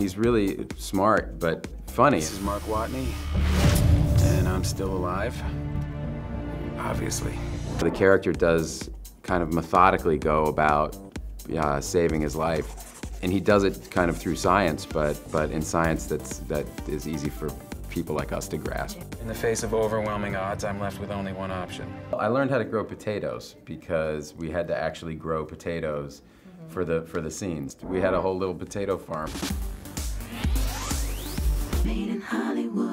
He's really smart, but funny. This is Mark Watney, and I'm still alive. Obviously. The character does kind of methodically go about uh, saving his life, and he does it kind of through science, but but in science that's that is easy for people like us to grasp. In the face of overwhelming odds, I'm left with only one option. I learned how to grow potatoes because we had to actually grow potatoes for the for the scenes. We had a whole little potato farm made in Hollywood.